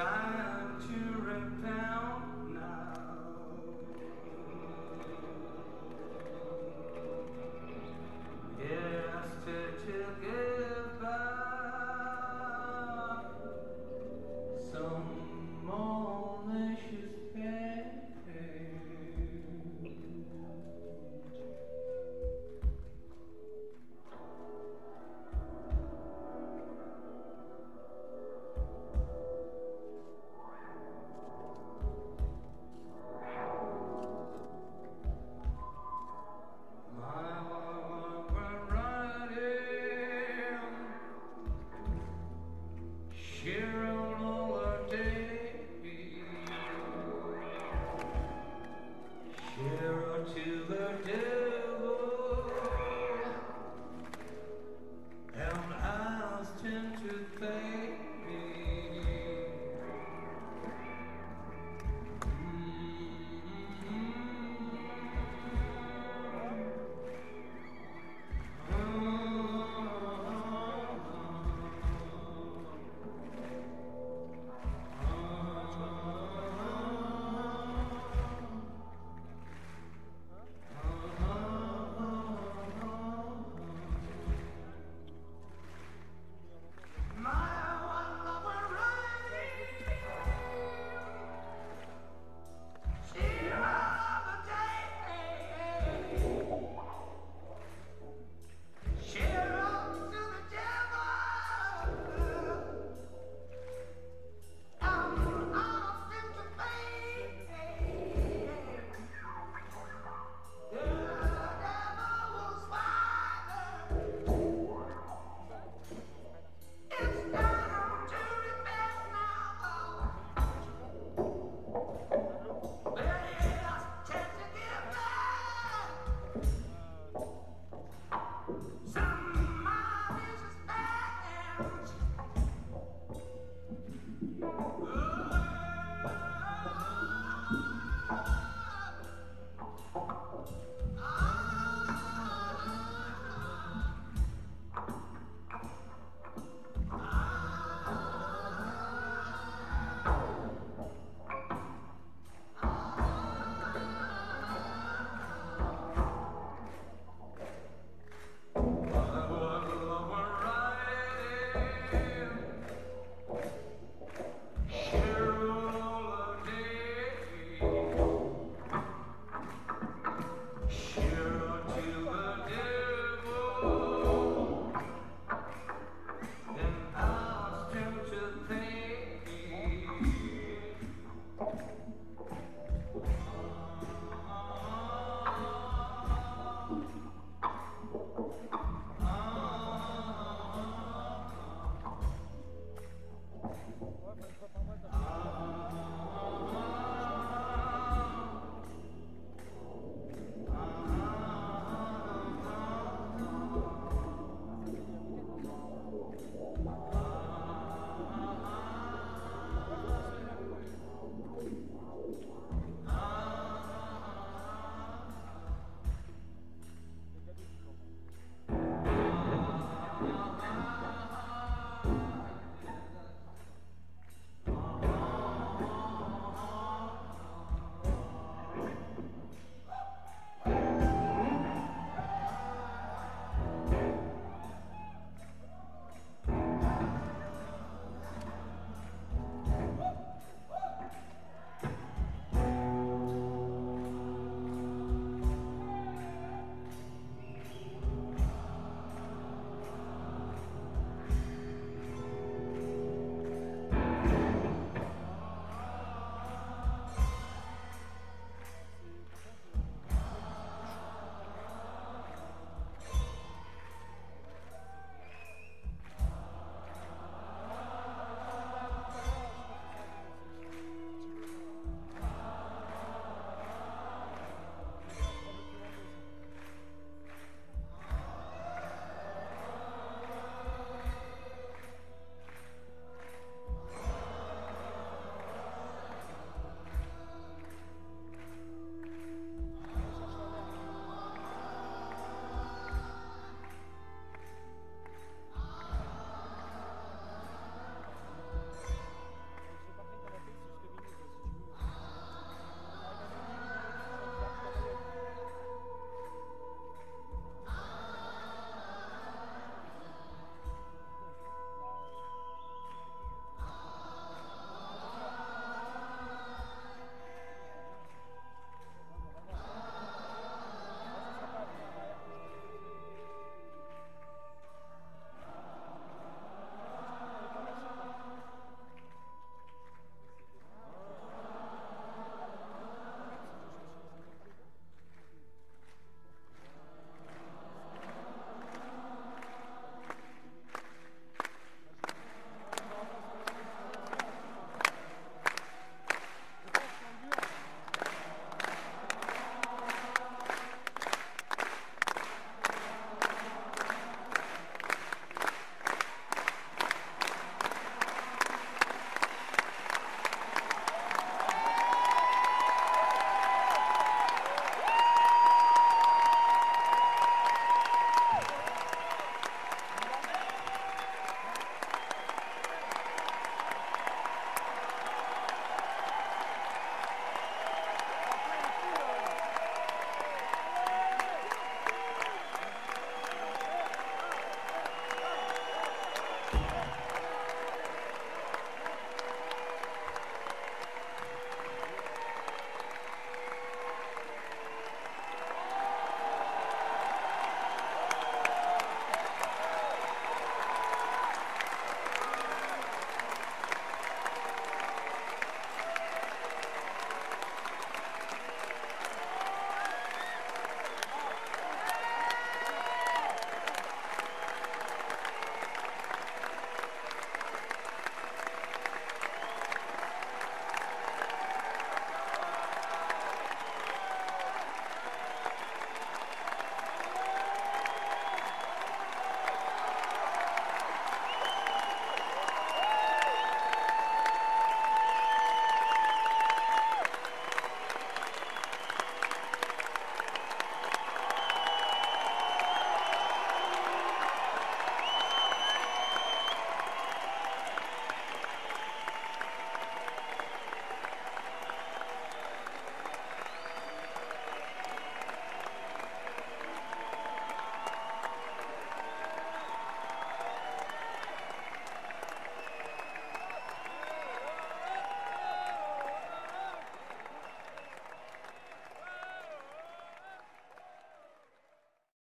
time